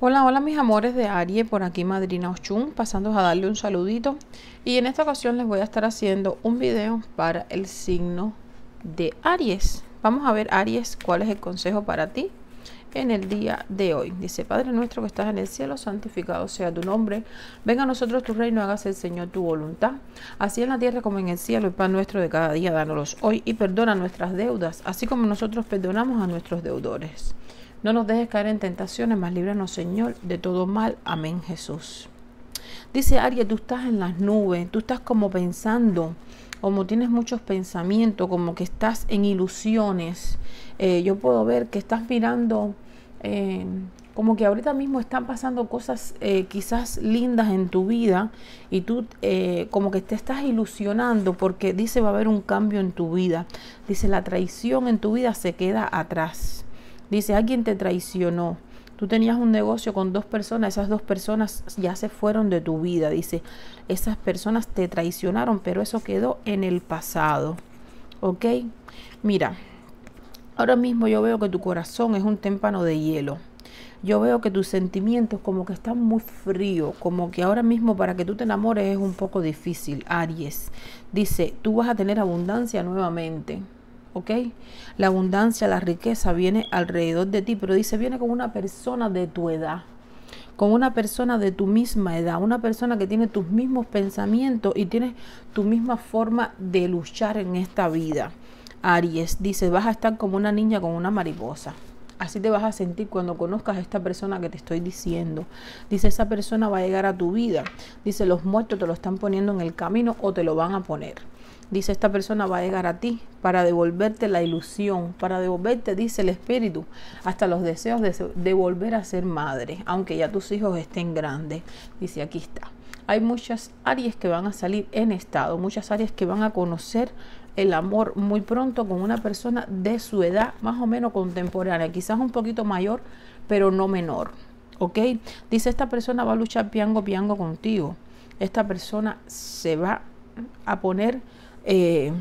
Hola, hola mis amores de Arie, por aquí Madrina Ochun, pasando a darle un saludito. Y en esta ocasión les voy a estar haciendo un video para el signo de Aries. Vamos a ver Aries, cuál es el consejo para ti en el día de hoy. Dice, Padre nuestro que estás en el cielo, santificado sea tu nombre. Venga a nosotros tu reino, hágase el Señor tu voluntad. Así en la tierra como en el cielo, el pan nuestro de cada día, dánoslos hoy y perdona nuestras deudas, así como nosotros perdonamos a nuestros deudores no nos dejes caer en tentaciones, mas líbranos, Señor, de todo mal. Amén, Jesús. Dice Aries, tú estás en las nubes, tú estás como pensando, como tienes muchos pensamientos, como que estás en ilusiones. Eh, yo puedo ver que estás mirando, eh, como que ahorita mismo están pasando cosas eh, quizás lindas en tu vida y tú como que te estás ilusionando porque dice va a haber un cambio en tu vida. Dice la traición en tu vida se queda atrás. Dice, alguien te traicionó. Tú tenías un negocio con dos personas, esas dos personas ya se fueron de tu vida. Dice, esas personas te traicionaron, pero eso quedó en el pasado. ¿Ok? Mira, ahora mismo yo veo que tu corazón es un témpano de hielo. Yo veo que tus sentimientos como que están muy fríos, como que ahora mismo para que tú te enamores es un poco difícil. Aries dice, tú vas a tener abundancia nuevamente. ¿Ok? La abundancia, la riqueza viene alrededor de ti, pero dice, viene con una persona de tu edad, con una persona de tu misma edad, una persona que tiene tus mismos pensamientos y tiene tu misma forma de luchar en esta vida. Aries dice, vas a estar como una niña con una mariposa. Así te vas a sentir cuando conozcas a esta persona que te estoy diciendo. Dice, esa persona va a llegar a tu vida. Dice, los muertos te lo están poniendo en el camino o te lo van a poner. Dice, esta persona va a llegar a ti para devolverte la ilusión, para devolverte, dice el Espíritu, hasta los deseos de, volver a ser madre, aunque ya tus hijos estén grandes. Dice, aquí está. Hay muchas áreas que van a salir en estado, muchas áreas que van a conocer el amor muy pronto con una persona de su edad, más o menos contemporánea, quizás un poquito mayor, pero no menor. ¿Ok? Dice, esta persona va a luchar piango, piango contigo. Esta persona se va a poner eh,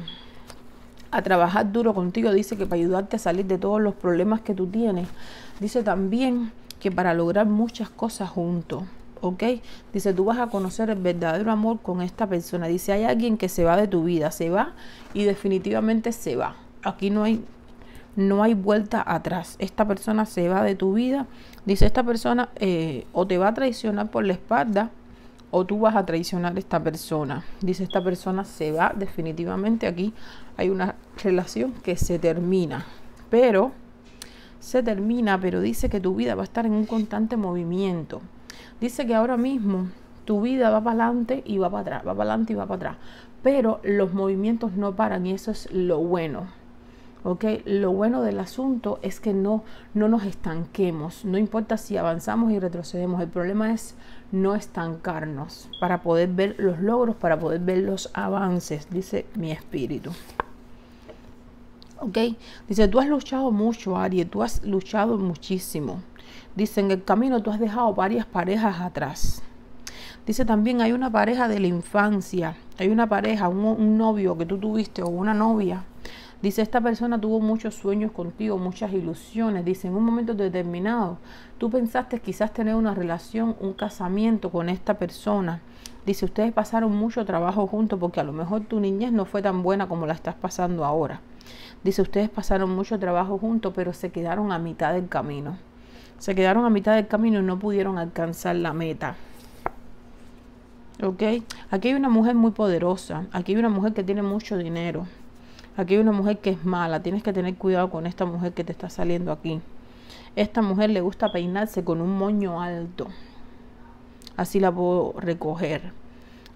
a trabajar duro contigo. Dice que para ayudarte a salir de todos los problemas que tú tienes. Dice también que para lograr muchas cosas juntos. ¿ok? Dice, tú vas a conocer el verdadero amor con esta persona. Dice, hay alguien que se va de tu vida, se va y definitivamente se va. Aquí no hay, no hay vuelta atrás. Esta persona se va de tu vida. Dice, esta persona eh, o te va a traicionar por la espalda o tú vas a traicionar a esta persona. Dice, esta persona se va definitivamente. Aquí hay una relación que se termina, pero se termina, pero dice que tu vida va a estar en un constante movimiento. Dice que ahora mismo tu vida va para adelante y va para atrás, va para adelante y va para atrás, pero los movimientos no paran y eso es lo bueno. Lo bueno del asunto es que no, no nos estanquemos, no importa si avanzamos y retrocedemos, el problema es no estancarnos para poder ver los logros, para poder ver los avances, dice mi espíritu. ¿Ok? Dice, tú has luchado mucho, Aries, tú has luchado muchísimo. Dice, en el camino tú has dejado varias parejas atrás. Dice también, hay una pareja de la infancia, hay una pareja, un novio que tú tuviste o una novia Dice, esta persona tuvo muchos sueños contigo, muchas ilusiones. Dice, en un momento determinado, tú pensaste quizás tener una relación, un casamiento con esta persona. Dice, ustedes pasaron mucho trabajo juntos porque a lo mejor tu niñez no fue tan buena como la estás pasando ahora. Dice, ustedes pasaron mucho trabajo juntos, pero se quedaron a mitad del camino. Se quedaron a mitad del camino y no pudieron alcanzar la meta. ¿Ok? Aquí hay una mujer muy poderosa. Aquí hay una mujer que tiene mucho dinero. Aquí hay una mujer que es mala. Tienes que tener cuidado con esta mujer que te está saliendo aquí. Esta mujer le gusta peinarse con un moño alto. Así la puedo recoger.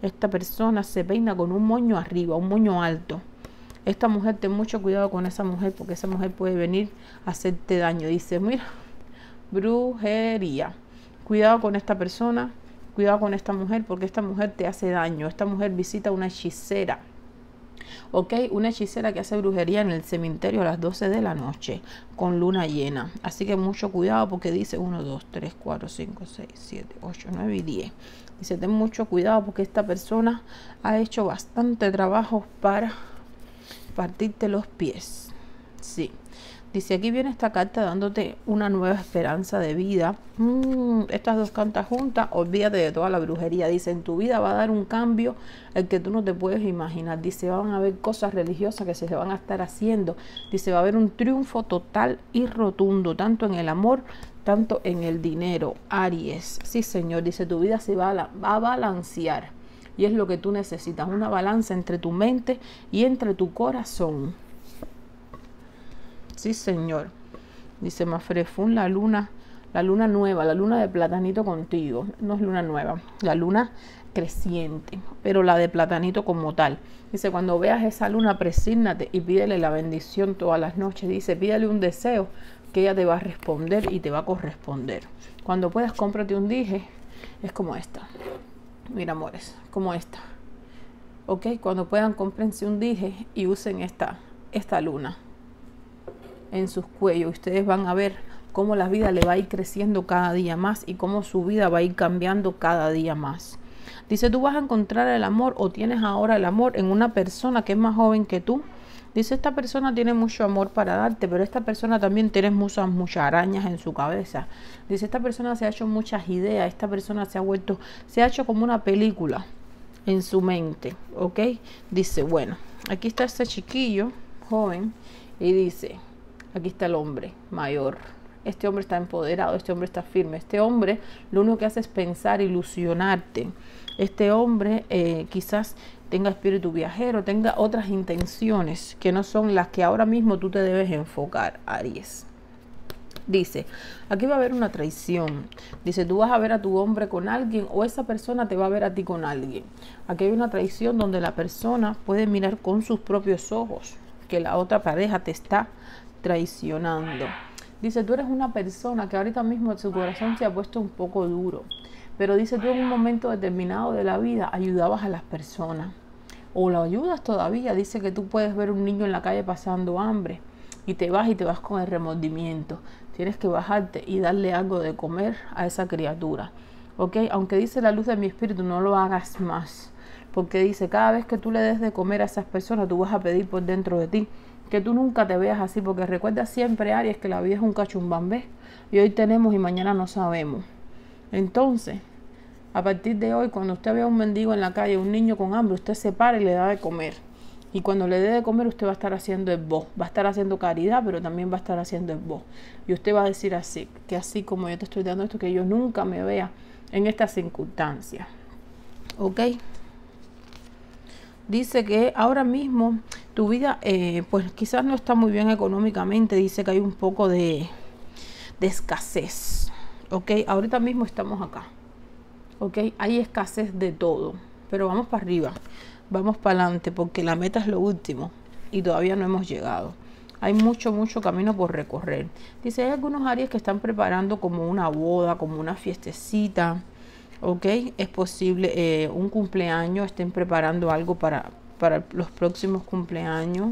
Esta persona se peina con un moño arriba, un moño alto. Esta mujer, ten mucho cuidado con esa mujer porque esa mujer puede venir a hacerte daño. Dice, mira, brujería. Cuidado con esta persona, cuidado con esta mujer porque esta mujer te hace daño. Esta mujer visita una hechicera ¿ok? Una hechicera que hace brujería en el cementerio a las 12 de la noche con luna llena. Así que mucho cuidado porque dice 1, 2, 3, 4, 5, 6, 7, 8, 9 y 10. Dice, ten mucho cuidado porque esta persona ha hecho bastante trabajo para partirte los pies. Sí. Dice, aquí viene esta carta dándote una nueva esperanza de vida. Mm, estas dos cartas juntas, olvídate de toda la brujería. Dice, en tu vida va a dar un cambio el que tú no te puedes imaginar. Dice, van a haber cosas religiosas que se van a estar haciendo. Dice, va a haber un triunfo total y rotundo, tanto en el amor, tanto en el dinero. Aries, sí señor, dice, tu vida se va a, va a balancear. Y es lo que tú necesitas, una balanza entre tu mente y entre tu corazón. Sí, señor. Dice Mafrefun, la luna, la luna nueva, la luna de platanito contigo. No es luna nueva, la luna creciente, pero la de platanito como tal. Dice, cuando veas esa luna, presígnate y pídele la bendición todas las noches. Dice, pídele un deseo que ella te va a responder y te va a corresponder. Cuando puedas, cómprate un dije. Es como esta. Mira, amores, como esta. Ok, cuando puedan, cómprense un dije y usen esta, esta luna en sus cuellos. Ustedes van a ver cómo la vida le va a ir creciendo cada día más y cómo su vida va a ir cambiando cada día más. Dice, tú vas a encontrar el amor o tienes ahora el amor en una persona que es más joven que tú. Dice, esta persona tiene mucho amor para darte, pero esta persona también tiene muchas, muchas arañas en su cabeza. Dice, esta persona se ha hecho muchas ideas, esta persona se ha vuelto, se ha hecho como una película en su mente, ¿ok? Dice, bueno, aquí está este chiquillo joven y dice, Aquí está el hombre mayor. Este hombre está empoderado, este hombre está firme. Este hombre lo único que hace es pensar, ilusionarte. Este hombre eh, quizás tenga espíritu viajero, tenga otras intenciones que no son las que ahora mismo tú te debes enfocar, Aries. Dice, aquí va a haber una traición. Dice, tú vas a ver a tu hombre con alguien o esa persona te va a ver a ti con alguien. Aquí hay una traición donde la persona puede mirar con sus propios ojos que la otra pareja te está traicionando. Dice, tú eres una persona que ahorita mismo su corazón se ha puesto un poco duro, pero dice, tú en un momento determinado de la vida ayudabas a las personas o lo ayudas todavía. Dice que tú puedes ver un niño en la calle pasando hambre y te vas y te vas con el remordimiento. Tienes que bajarte y darle algo de comer a esa criatura. ¿Ok? Aunque dice la luz de mi espíritu, no lo hagas más. Porque dice, cada vez que tú le des de comer a esas personas, tú vas a pedir por dentro de ti que tú nunca te veas así, porque recuerda siempre, Aries, que la vida es un cachumbambé y hoy tenemos y mañana no sabemos. Entonces, a partir de hoy, cuando usted vea un mendigo en la calle, un niño con hambre, usted se para y le da de comer. Y cuando le dé de comer, usted va a estar haciendo el voz, va a estar haciendo caridad, pero también va a estar haciendo el voz. Y usted va a decir así, que así como yo te estoy dando esto, que yo nunca me vea en esta circunstancia. ¿Ok? Dice que ahora mismo tu vida, eh, pues quizás no está muy bien económicamente, dice que hay un poco de, escasez, ¿ok? Ahorita mismo estamos acá, ¿ok? Hay escasez de todo, pero vamos para arriba, vamos para adelante, porque la meta es lo último y todavía no hemos llegado. Hay mucho, mucho camino por recorrer. Dice, hay algunos áreas que están preparando como una boda, como una fiestecita, ¿ok? Es posible eh, un cumpleaños, estén preparando algo para, para los próximos cumpleaños,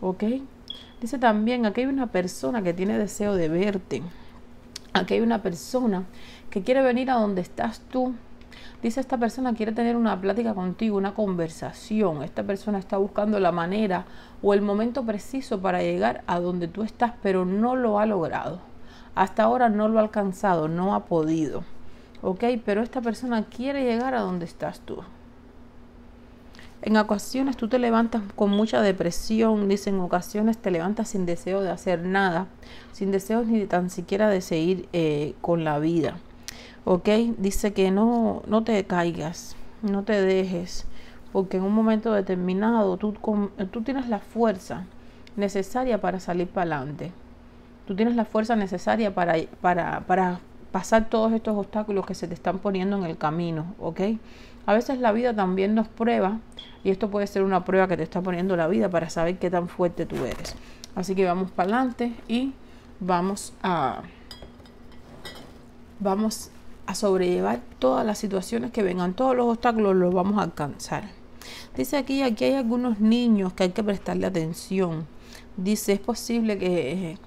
¿ok? Dice también, aquí hay una persona que tiene deseo de verte. Aquí hay una persona que quiere venir a donde estás tú. Dice esta persona quiere tener una plática contigo, una conversación. Esta persona está buscando la manera o el momento preciso para llegar a donde tú estás, pero no lo ha logrado. Hasta ahora no lo ha alcanzado, no ha podido. ¿Ok? Pero esta persona quiere llegar a donde estás tú. En ocasiones tú te levantas con mucha depresión, dice, en ocasiones te levantas sin deseo de hacer nada, sin deseos ni tan siquiera de seguir eh, con la vida. ¿Ok? Dice que no, no te caigas, no te dejes, porque en un momento determinado tú, tú tienes la fuerza necesaria para salir para adelante. Tú tienes la fuerza necesaria para, para, para pasar todos estos obstáculos que se te están poniendo en el camino, ¿ok? A veces la vida también nos prueba y esto puede ser una prueba que te está poniendo la vida para saber qué tan fuerte tú eres. Así que vamos para adelante y vamos a vamos a sobrellevar todas las situaciones que vengan, todos los obstáculos los vamos a alcanzar. Dice aquí, aquí hay algunos niños que hay que prestarle atención. Dice, es posible que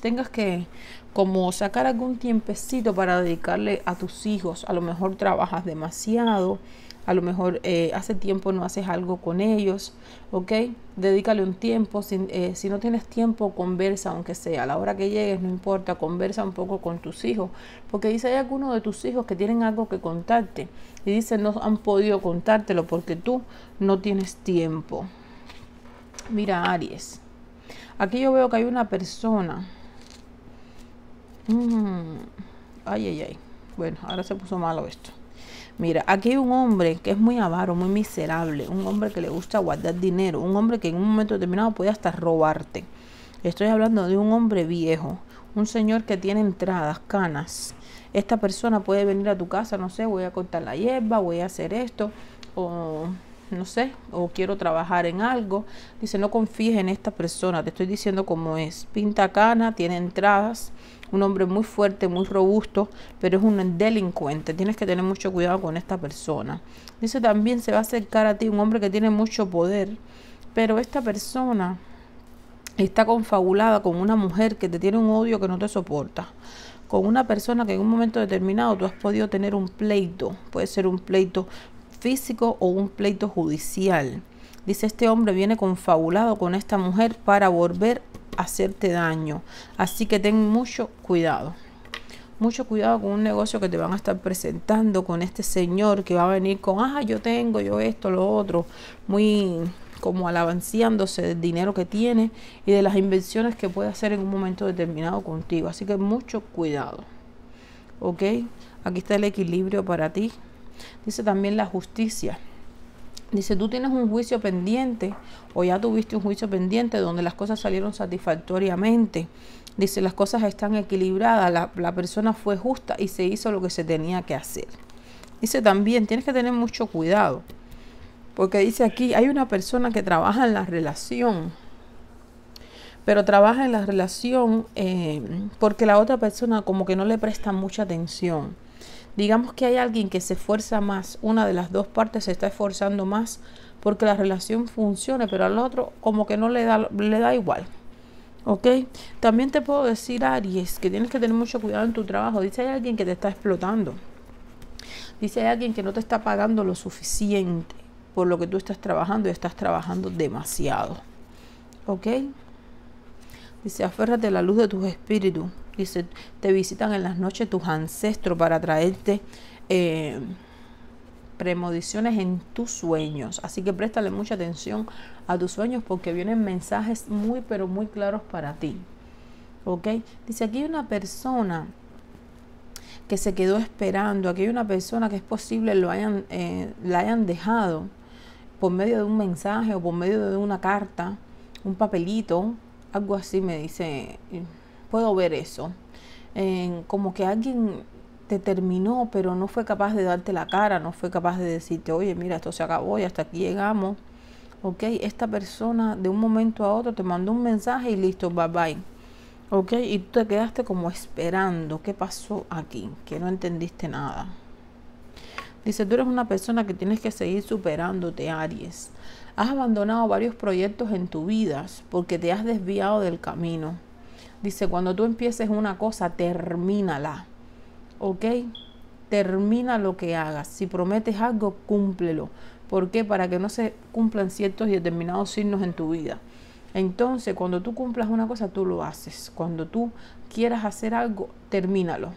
tengas que como sacar algún tiempecito para dedicarle a tus hijos. A lo mejor trabajas demasiado, a lo mejor eh, hace tiempo no haces algo con ellos, ¿ok? Dedícale un tiempo, si, eh, si no tienes tiempo, conversa, aunque sea, a la hora que llegues, no importa, conversa un poco con tus hijos, porque dice, hay algunos de tus hijos que tienen algo que contarte, y dice, no han podido contártelo porque tú no tienes tiempo. Mira, Aries, aquí yo veo que hay una persona, mm, ay, ay, ay, bueno, ahora se puso malo esto Mira, aquí hay un hombre que es muy avaro, muy miserable, un hombre que le gusta guardar dinero, un hombre que en un momento determinado puede hasta robarte. Estoy hablando de un hombre viejo, un señor que tiene entradas, canas. Esta persona puede venir a tu casa, no sé, voy a cortar la hierba, voy a hacer esto, o no sé, o quiero trabajar en algo. Dice, no confíes en esta persona, te estoy diciendo cómo es. Pinta cana, tiene entradas, un hombre muy fuerte, muy robusto, pero es un delincuente. Tienes que tener mucho cuidado con esta persona. Dice también se va a acercar a ti un hombre que tiene mucho poder, pero esta persona está confabulada con una mujer que te tiene un odio que no te soporta con una persona que en un momento determinado tú has podido tener un pleito, puede ser un pleito físico o un pleito judicial. Dice, este hombre viene confabulado con esta mujer para volver hacerte daño. Así que ten mucho cuidado. Mucho cuidado con un negocio que te van a estar presentando con este señor que va a venir con, ah, yo tengo, yo esto, lo otro. Muy como alabanciándose del dinero que tiene y de las inversiones que puede hacer en un momento determinado contigo. Así que mucho cuidado. ¿Ok? Aquí está el equilibrio para ti. Dice también la justicia. Dice, tú tienes un juicio pendiente o ya tuviste un juicio pendiente donde las cosas salieron satisfactoriamente. Dice, las cosas están equilibradas, la, la, persona fue justa y se hizo lo que se tenía que hacer. Dice también, tienes que tener mucho cuidado, porque dice aquí, hay una persona que trabaja en la relación, pero trabaja en la relación eh, porque la otra persona como que no le presta mucha atención digamos que hay alguien que se esfuerza más, una de las dos partes se está esforzando más porque la relación funcione, pero al otro como que no le da, le da igual. ¿Ok? También te puedo decir, Aries, que tienes que tener mucho cuidado en tu trabajo. Dice, hay alguien que te está explotando. Dice, hay alguien que no te está pagando lo suficiente por lo que tú estás trabajando y estás trabajando demasiado. ¿Ok? Dice, aférrate a la luz de tus espíritus. Dice, te visitan en las noches tus ancestros para traerte eh, premoniciones en tus sueños. Así que préstale mucha atención a tus sueños porque vienen mensajes muy, pero muy claros para ti. ¿Ok? Dice, aquí hay una persona que se quedó esperando. Aquí hay una persona que es posible lo hayan, eh, la hayan dejado por medio de un mensaje o por medio de una carta, un papelito, algo así me dice puedo ver eso. como que alguien te terminó, pero no fue capaz de darte la cara, no fue capaz de decirte, oye, mira, esto se acabó y hasta aquí llegamos. Ok, esta persona de un momento a otro te mandó un mensaje y listo, bye bye. Ok, y tú te quedaste como esperando qué pasó aquí, que no entendiste nada. Dice, tú eres una persona que tienes que seguir superándote, Aries. Has abandonado varios proyectos en tu vida porque te has desviado del camino. Dice, cuando tú empieces una cosa, termínala. ¿Ok? Termina lo que hagas. Si prometes algo, cúmplelo. ¿Por qué? Para que no se cumplan ciertos y determinados signos en tu vida. Entonces, cuando tú cumplas una cosa, tú lo haces. Cuando tú quieras hacer algo, termínalo.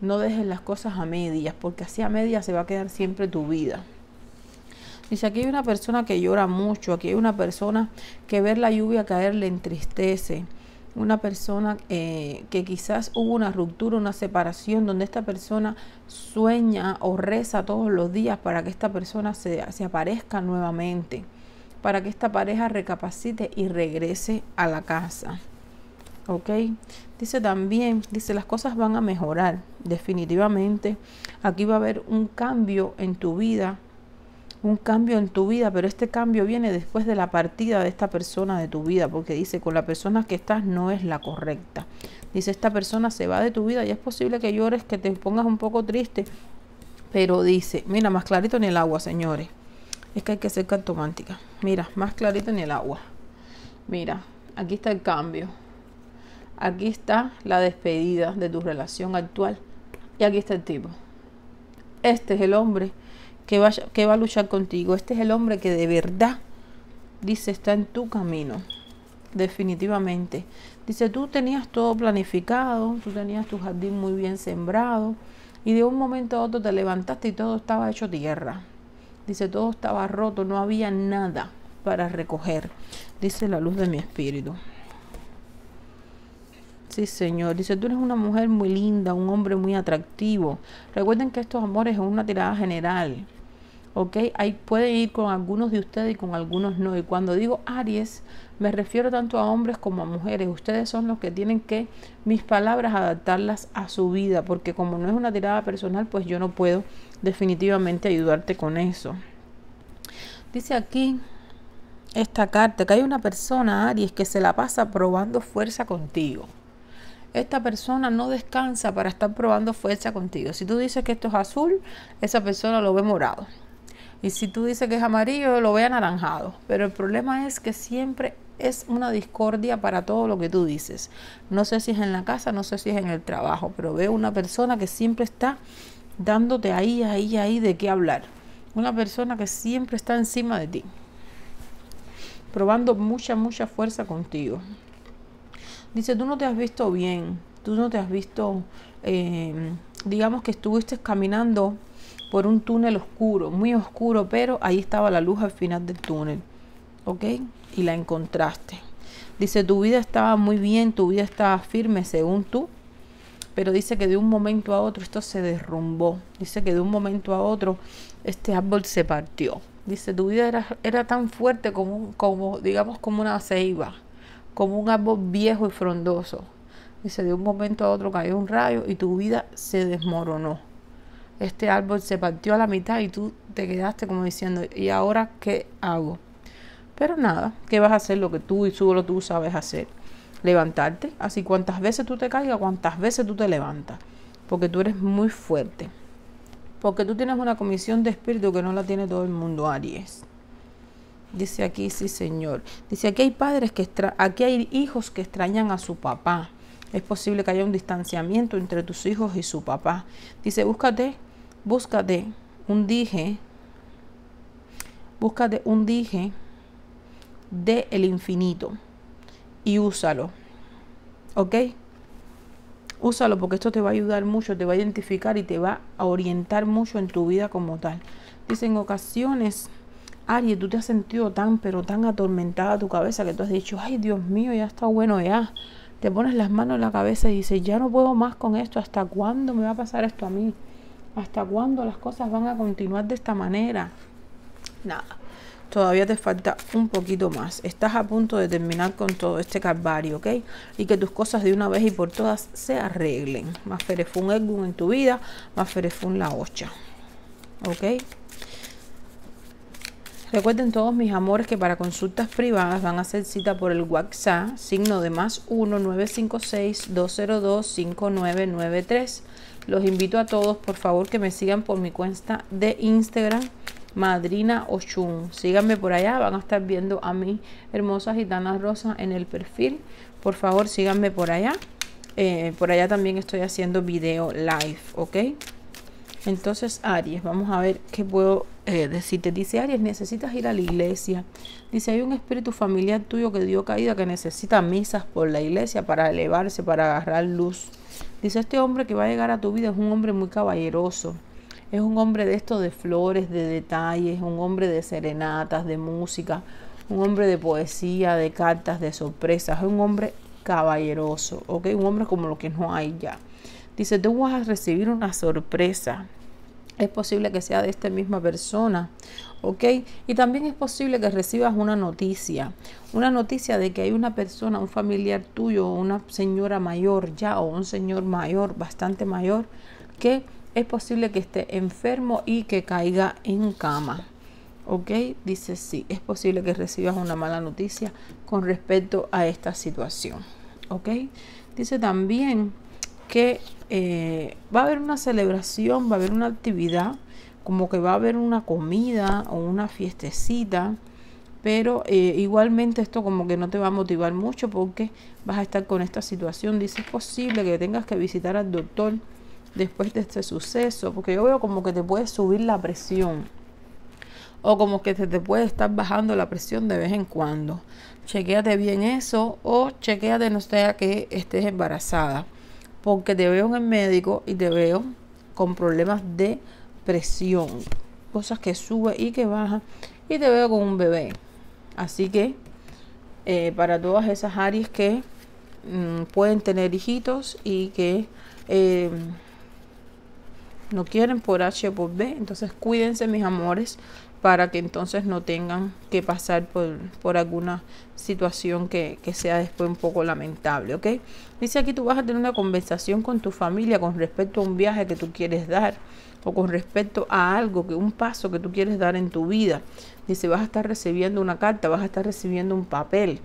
No dejes las cosas a medias, porque así a medias se va a quedar siempre tu vida. Dice, aquí hay una persona que llora mucho, aquí hay una persona que ver la lluvia caer le entristece una persona eh, que quizás hubo una ruptura, una separación, donde esta persona sueña o reza todos los días para que esta persona se, se aparezca nuevamente, para que esta pareja recapacite y regrese a la casa. ¿Ok? Dice también, dice, las cosas van a mejorar, definitivamente. Aquí va a haber un cambio en tu vida un cambio en tu vida, pero este cambio viene después de la partida de esta persona de tu vida, porque dice, con la persona que estás no es la correcta. Dice, esta persona se va de tu vida y es posible que llores, que te pongas un poco triste, pero dice, mira, más clarito en el agua, señores. Es que hay que ser cartomántica. Mira, más clarito en el agua. Mira, aquí está el cambio. Aquí está la despedida de tu relación actual. Y aquí está el tipo. Este es el hombre que va, que va a luchar contigo. Este es el hombre que de verdad, dice, está en tu camino. Definitivamente. Dice, tú tenías todo planificado, tú tenías tu jardín muy bien sembrado y de un momento a otro te levantaste y todo estaba hecho tierra. Dice, todo estaba roto, no había nada para recoger. Dice la luz de mi espíritu. Sí, Señor. Dice, tú eres una mujer muy linda, un hombre muy atractivo. Recuerden que estos amores son una tirada general. ¿Ok? Ahí puede ir con algunos de ustedes y con algunos no. Y cuando digo Aries, me refiero tanto a hombres como a mujeres. Ustedes son los que tienen que mis palabras adaptarlas a su vida, porque como no es una tirada personal, pues yo no puedo definitivamente ayudarte con eso. Dice aquí esta carta que hay una persona, Aries, que se la pasa probando fuerza contigo. Esta persona no descansa para estar probando fuerza contigo. Si tú dices que esto es azul, esa persona lo ve morado. Y si tú dices que es amarillo, lo ve anaranjado. Pero el problema es que siempre es una discordia para todo lo que tú dices. No sé si es en la casa, no sé si es en el trabajo, pero veo una persona que siempre está dándote ahí, ahí, ahí de qué hablar. Una persona que siempre está encima de ti, probando mucha, mucha fuerza contigo. Dice, tú no te has visto bien, tú no te has visto, eh, digamos que estuviste caminando por un túnel oscuro, muy oscuro, pero ahí estaba la luz al final del túnel. ¿Ok? Y la encontraste. Dice, tu vida estaba muy bien, tu vida estaba firme según tú, pero dice que de un momento a otro esto se derrumbó. Dice que de un momento a otro este árbol se partió. Dice, tu vida era, era tan fuerte como, como, digamos, como una ceiba, como un árbol viejo y frondoso. Dice, de un momento a otro cayó un rayo y tu vida se desmoronó este árbol se partió a la mitad y tú te quedaste como diciendo, ¿y ahora qué hago? Pero nada, ¿qué vas a hacer lo que tú y solo tú sabes hacer? Levantarte. Así cuantas veces tú te caigas, cuantas veces tú te levantas. Porque tú eres muy fuerte. Porque tú tienes una comisión de espíritu que no la tiene todo el mundo, Aries. Dice aquí, sí, señor. Dice aquí hay padres que aquí hay hijos que extrañan a su papá. Es posible que haya un distanciamiento entre tus hijos y su papá. Dice, búscate búscate un dije, búscate un dije de el infinito y úsalo. ¿Ok? Úsalo porque esto te va a ayudar mucho, te va a identificar y te va a orientar mucho en tu vida como tal. Dice, en ocasiones, Aries, tú te has sentido tan, pero tan atormentada tu cabeza que tú has dicho, ay Dios mío, ya está bueno, ya. Te pones las manos en la cabeza y dices, ya no puedo más con esto, ¿hasta cuándo me va a pasar esto a mí? ¿Hasta cuándo las cosas van a continuar de esta manera? Nada, todavía te falta un poquito más. Estás a punto de terminar con todo este calvario, ¿ok? Y que tus cosas de una vez y por todas se arreglen. Más ferefun Edgun en tu vida, más ferefun la ocha. ¿Ok? Recuerden todos mis amores que para consultas privadas van a hacer cita por el WhatsApp, signo de más 1 956 202 5993. Los invito a todos, por favor, que me sigan por mi cuenta de Instagram, Madrina Ochun. Síganme por allá, van a estar viendo a mi hermosa gitana rosa en el perfil. Por favor, síganme por allá. Eh, por allá también estoy haciendo video live, ¿ok? Entonces, Aries, vamos a ver qué puedo eh, decirte. Dice Aries, necesitas ir a la iglesia. Dice, hay un espíritu familiar tuyo que dio caída que necesita misas por la iglesia para elevarse, para agarrar luz. Dice, este hombre que va a llegar a tu vida es un hombre muy caballeroso. Es un hombre de esto de flores, de detalles, un hombre de serenatas, de música, un hombre de poesía, de cartas, de sorpresas. Es un hombre caballeroso, ¿ok? Un hombre como lo que no hay ya. Dice, tú vas a recibir una sorpresa. Es posible que sea de esta misma persona, ¿ok? Y también es posible que recibas una noticia, una noticia de que hay una persona, un familiar tuyo, una señora mayor ya o un señor mayor, bastante mayor, que es posible que esté enfermo y que caiga en cama. ¿Ok? Dice sí, es posible que recibas una mala noticia con respecto a esta situación. ¿Ok? Dice también que eh, va a haber una celebración, va a haber una actividad, como que va a haber una comida o una fiestecita, pero eh, igualmente esto como que no te va a motivar mucho porque vas a estar con esta situación. Dice, es posible que tengas que visitar al doctor después de este suceso, porque yo veo como que te puede subir la presión o como que te, te puede estar bajando la presión de vez en cuando. Chequéate bien eso o chequéate no sea que estés embarazada, porque te veo en el médico y te veo con problemas de presión, cosas que sube y que baja y te veo con un bebé. Así que eh, para todas esas áreas que mm, pueden tener hijitos y que eh, no quieren por H o por B, entonces cuídense mis amores para que entonces no tengan que pasar por, alguna situación que, que, sea después un poco lamentable, ¿ok? Dice aquí tú vas a tener una conversación con tu familia con respecto a un viaje que tú quieres dar o con respecto a algo, que un paso que tú quieres dar en tu vida. Dice, vas a estar recibiendo una carta, vas a estar recibiendo un papel,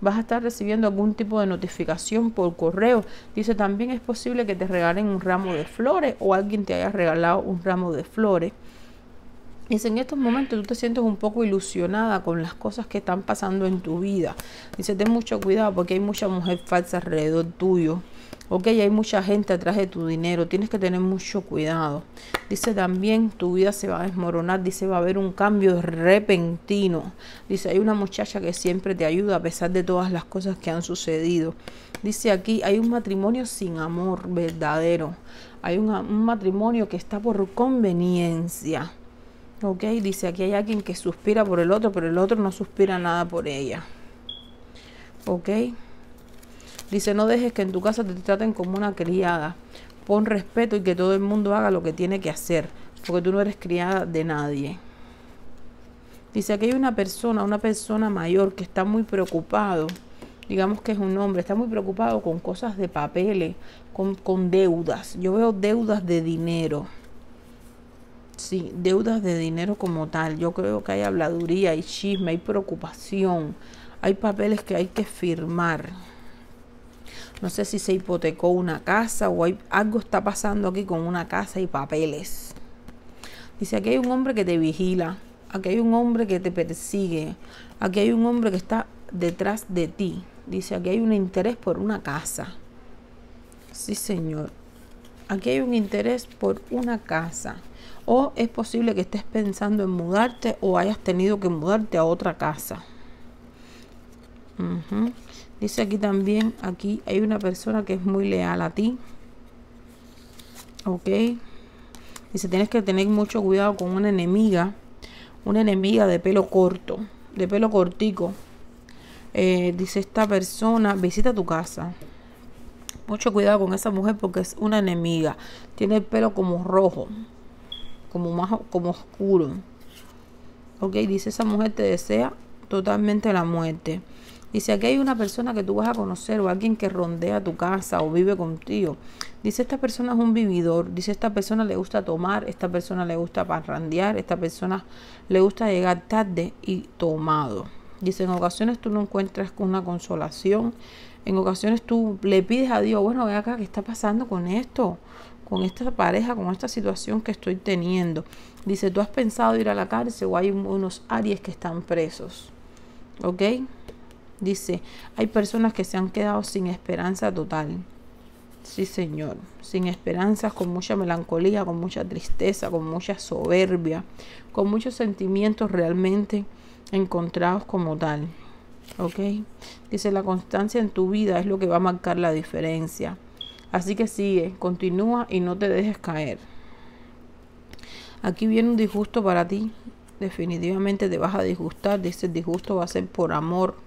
vas a estar recibiendo algún tipo de notificación por correo. Dice, también es posible que te regalen un ramo de flores o alguien te haya regalado un ramo de flores. Dice, en estos momentos tú te sientes un poco ilusionada con las cosas que están pasando en tu vida. Dice, ten mucho cuidado porque hay mucha mujer falsa alrededor tuyo. Ok, hay mucha gente atrás de tu dinero, tienes que tener mucho cuidado. Dice también, tu vida se va a desmoronar, dice, va a haber un cambio repentino. Dice, hay una muchacha que siempre te ayuda a pesar de todas las cosas que han sucedido. Dice aquí, hay un matrimonio sin amor verdadero. Hay un matrimonio que está por conveniencia. Ok, dice aquí hay alguien que suspira por el otro, pero el otro no suspira nada por ella. Ok. Dice, no dejes que en tu casa te traten como una criada. Pon respeto y que todo el mundo haga lo que tiene que hacer, porque tú no eres criada de nadie. Dice, aquí hay una persona, una persona mayor que está muy preocupado, digamos que es un hombre, está muy preocupado con cosas de papeles, con, con deudas. Yo veo deudas de dinero. Sí, deudas de dinero como tal. Yo creo que hay habladuría, hay chisme, hay preocupación, hay papeles que hay que firmar. No sé si se hipotecó una casa o hay, algo está pasando aquí con una casa y papeles. Dice, aquí hay un hombre que te vigila, aquí hay un hombre que te persigue, aquí hay un hombre que está detrás de ti. Dice, aquí hay un interés por una casa. Sí, señor. Aquí hay un interés por una casa. O es posible que estés pensando en mudarte o hayas tenido que mudarte a otra casa. Dice aquí también, aquí hay una persona que es muy leal a ti. Ok. Dice, tienes que tener mucho cuidado con una enemiga. Una enemiga de pelo corto, de pelo cortico. Eh, dice esta persona, visita tu casa. Mucho cuidado con esa mujer porque es una enemiga. Tiene el pelo como rojo, como más como oscuro. Ok, dice esa mujer te desea totalmente la muerte. Dice, aquí hay una persona que tú vas a conocer o alguien que rondea tu casa o vive contigo. Dice, esta persona es un vividor. Dice, esta persona le gusta tomar, esta persona le gusta parrandear, esta persona le gusta llegar tarde y tomado. Dice, en ocasiones tú no encuentras una consolación. En ocasiones tú le pides a Dios, bueno, ve acá, ¿qué está pasando con esto? Con esta pareja, con esta situación que estoy teniendo. Dice, ¿tú has pensado ir a la cárcel o hay unos Aries que están presos? ¿Ok? Dice, hay personas que se han quedado sin esperanza total. Sí, Señor, sin esperanzas, con mucha melancolía, con mucha tristeza, con mucha soberbia, con muchos sentimientos realmente encontrados como tal. ¿Ok? Dice, la constancia en tu vida es lo que va a marcar la diferencia. Así que sigue, continúa y no te dejes caer. Aquí viene un disgusto para ti. Definitivamente te vas a disgustar. Dice, el disgusto va a ser por amor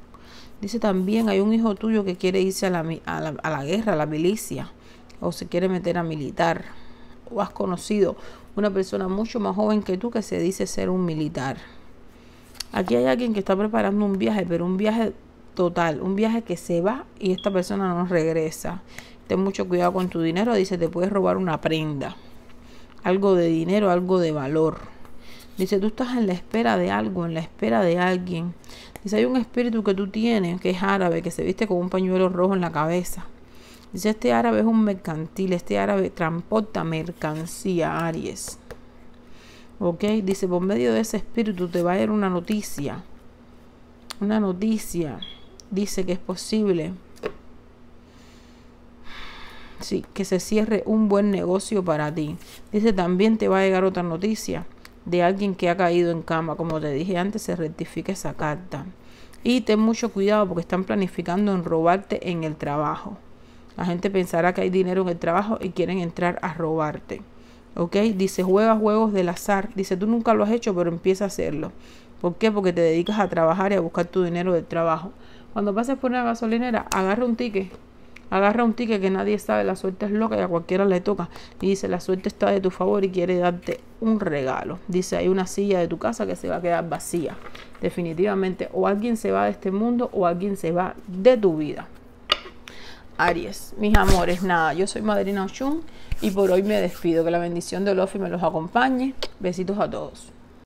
Dice también, hay un hijo tuyo que quiere irse a la, a la, a la guerra, a la milicia, o se quiere meter a militar. O has conocido una persona mucho más joven que tú que se dice ser un militar. Aquí hay alguien que está preparando un viaje, pero un viaje total, un viaje que se va y esta persona no regresa. Ten mucho cuidado con tu dinero, dice, te puedes robar una prenda, algo de dinero, algo de valor. Dice, tú estás en la espera de algo, en la espera de alguien. Dice, hay un espíritu que tú tienes, que es árabe, que se viste con un pañuelo rojo en la cabeza. Dice, este árabe es un mercantil, este árabe transporta mercancía, Aries. ¿Ok? Dice, por medio de ese espíritu te va a dar una noticia. una noticia. Dice que es posible. Sí, que se cierre un buen negocio para ti. Dice también te va a llegar otra noticia de alguien que ha caído en cama. Como te dije antes, se rectifica esa carta. Y ten mucho cuidado porque están planificando en robarte en el trabajo. La gente pensará que hay dinero en el trabajo y quieren entrar a robarte. ¿Ok? Dice, juega juegos del azar. Dice, tú nunca lo has hecho, pero empieza a hacerlo. ¿Por qué? Porque te dedicas a trabajar y a buscar tu dinero del trabajo. Cuando pases por una gasolinera, agarra un ticket Agarra un ticket que nadie sabe, la suerte es loca y a cualquiera le toca. Y dice, la suerte está de tu favor y quiere darte un regalo. Dice, hay una silla de tu casa que se va a quedar vacía. Definitivamente, o alguien se va de este mundo o alguien se va de tu vida. Aries, mis amores, nada, yo soy Madrina Oshun y por hoy me despido. Que la bendición de Olofi me los acompañe. Besitos a todos.